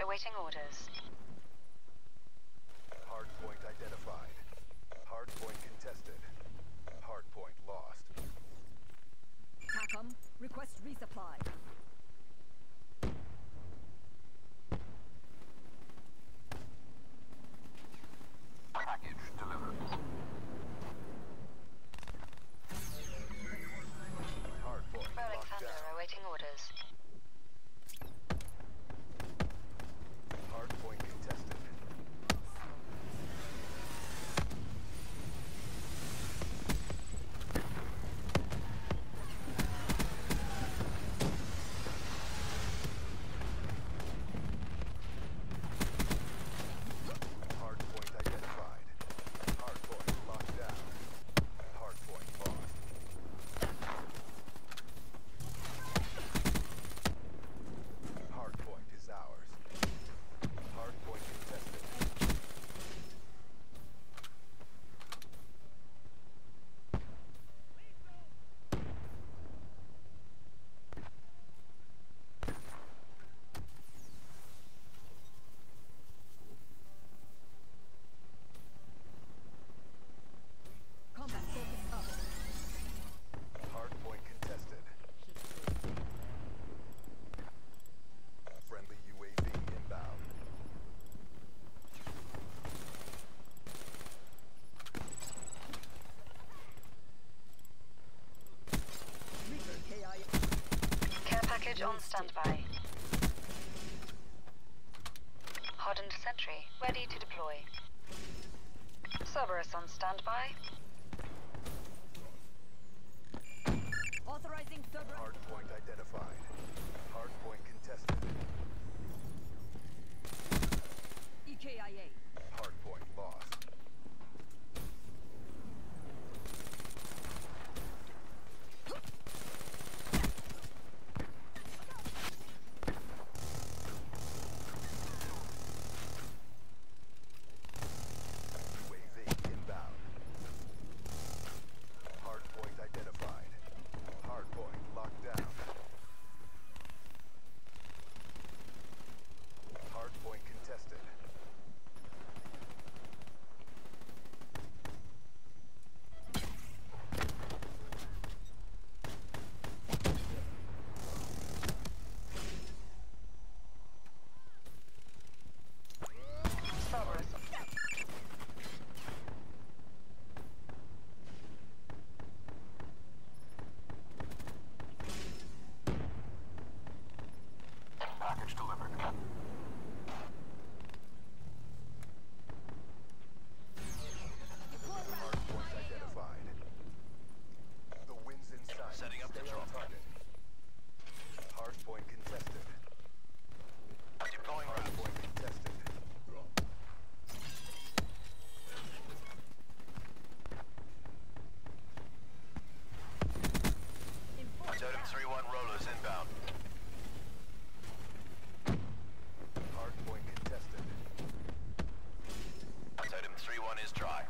awaiting orders. Hardpoint identified. Hardpoint contested. Hardpoint lost. TACOM, request resupply. Package delivered. Hardpoint Rolling locked Thunder down. awaiting orders. Hardpoint contested. Hardpoint identified. Hardpoint locked down. Hardpoint lost. Hardpoint is ours. Hardpoint contested. Combat focus up. Hardpoint contested. Friendly UAV inbound. Reaper KIA. Care package on standby. Hardened sentry, ready to deploy. Cerberus on standby. Authorizing Cerberus. Hardpoint identified. Totem 3-1 Rolo's inbound. Hardpoint contested. Totem 3-1 is dry.